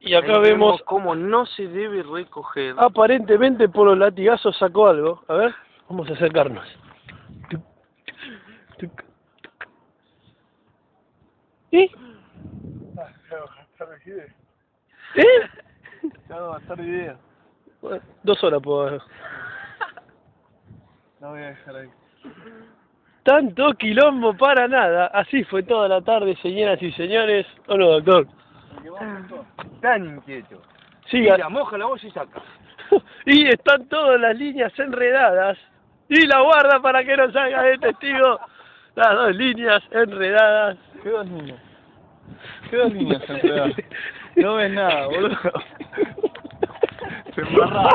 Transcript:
Y acá vemos, cómo no se debe recoger. aparentemente por los latigazos sacó algo. A ver, vamos a acercarnos. ¿Eh? Ya no va a estar idea. Bueno, Dos horas puedo No voy a dejar ahí. Tanto quilombo para nada. Así fue toda la tarde, señoras y señores. ¿O no, doctor? Tan inquieto. Siga. Mira, moja la voz y saca. y están todas las líneas enredadas. Y la guarda para que no salga de testigo. Las dos líneas enredadas. ¿Qué dos niños? ¿Qué dos niños enredados? No ves nada, boludo. Se embarraba.